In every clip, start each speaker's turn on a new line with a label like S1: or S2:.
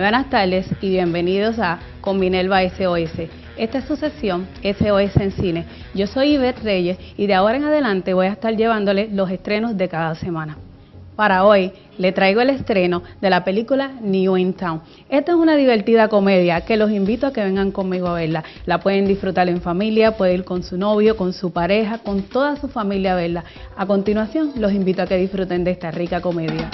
S1: buenas tardes y bienvenidos a Con Minerva SOS. Esta es su sección SOS en Cine. Yo soy Ivette Reyes y de ahora en adelante voy a estar llevándoles los estrenos de cada semana. Para hoy le traigo el estreno de la película New in Town. Esta es una divertida comedia que los invito a que vengan conmigo a verla. La pueden disfrutar en familia, puede ir con su novio, con su pareja, con toda su familia a verla. A continuación los invito a que disfruten de esta rica comedia.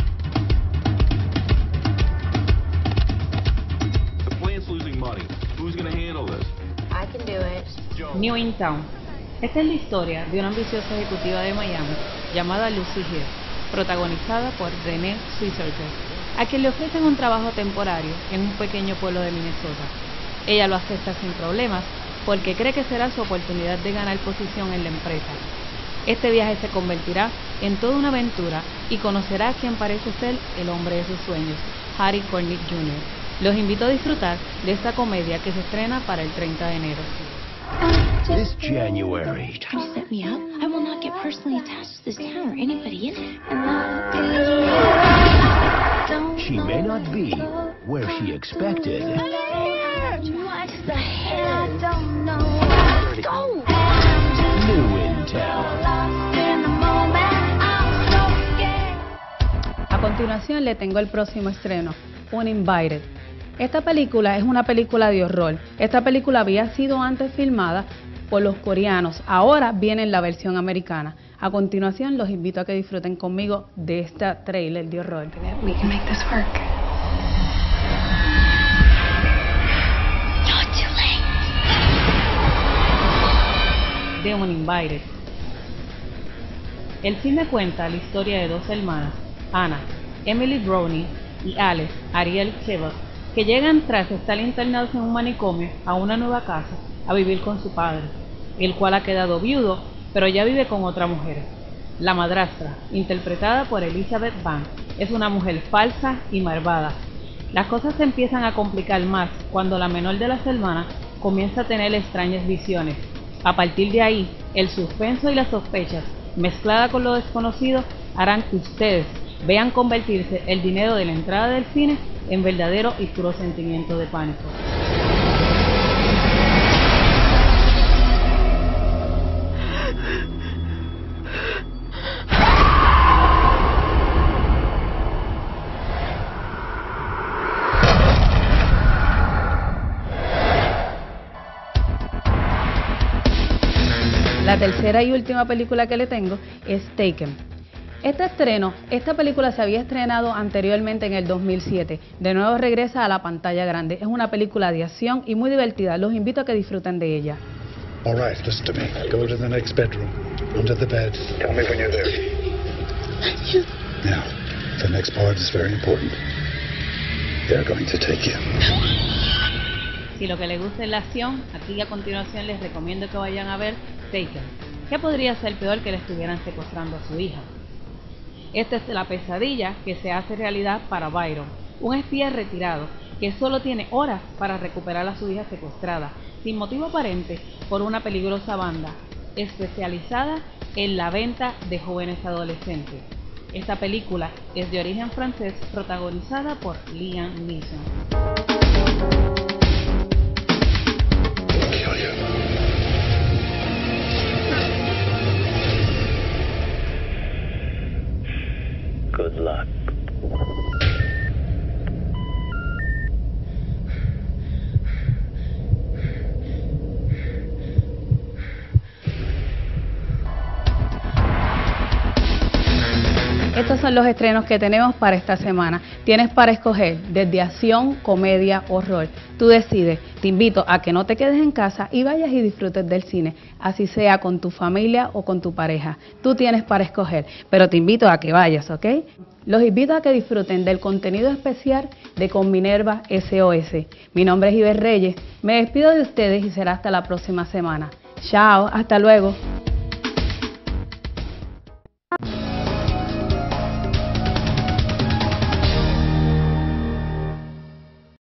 S2: New in Town. Esta es la historia de una ambiciosa ejecutiva de Miami llamada Lucy Hill, protagonizada por Renee Swisserger, a quien le ofrecen un trabajo temporario en un pequeño pueblo de Minnesota. Ella lo acepta sin problemas porque cree que será su oportunidad de ganar posición en la empresa. Este viaje se convertirá en toda una aventura y conocerá a quien parece ser el hombre de sus sueños, Harry Cornick Jr. Los invito a disfrutar de esta comedia que se estrena para el 30 de enero.
S3: This January,
S4: Trying to set me up? I will not get personally attached to this town or anybody in it.
S3: she may not be where she expected.
S4: What the hell? don't know. Go!
S3: New in town.
S1: A continuación le tengo el próximo estreno, Uninvited. Esta película es una película de horror. Esta película había sido antes filmada por los coreanos, ahora viene en la versión americana. A continuación los invito a que disfruten conmigo de esta trailer de horror.
S4: We can make this work.
S2: The Uninvited. El cine cuenta la historia de dos hermanas, Anna, Emily Browning y Alex Ariel Chevot, que llegan tras estar internados en un manicomio a una nueva casa a vivir con su padre, el cual ha quedado viudo, pero ya vive con otra mujer. La madrastra, interpretada por Elizabeth Banks, es una mujer falsa y malvada. Las cosas se empiezan a complicar más cuando la menor de las hermanas comienza a tener extrañas visiones. A partir de ahí, el suspenso y las sospechas, mezclada con lo desconocido, harán que ustedes vean convertirse el dinero de la entrada del cine en verdadero y puro sentimiento de pánico.
S1: La tercera y última película que le tengo es Taken. Este estreno, esta película se había estrenado anteriormente en el 2007. De nuevo regresa a la pantalla grande. Es una película de acción y muy divertida. Los invito a que disfruten de ella.
S5: All right, listen to me. Go to the next bedroom, under the bed. Tell me when you're there. Now, the next part is very important. They're going to take you.
S2: Si lo que les gusta es la acción, aquí a continuación les recomiendo que vayan a ver Taken. ¿Qué podría ser peor que le estuvieran secuestrando a su hija? Esta es la pesadilla que se hace realidad para Byron, un espía retirado que solo tiene horas para recuperar a su hija secuestrada, sin motivo aparente, por una peligrosa banda especializada en la venta de jóvenes adolescentes. Esta película es de origen francés, protagonizada por Liam Neeson.
S1: Estos son los estrenos que tenemos para esta semana. Tienes para escoger desde acción, comedia, horror. Tú decides. Te invito a que no te quedes en casa y vayas y disfrutes del cine, así sea con tu familia o con tu pareja. Tú tienes para escoger, pero te invito a que vayas, ¿ok? Los invito a que disfruten del contenido especial de Con Minerva SOS. Mi nombre es Iber Reyes. Me despido de ustedes y será hasta la próxima semana. Chao, hasta luego.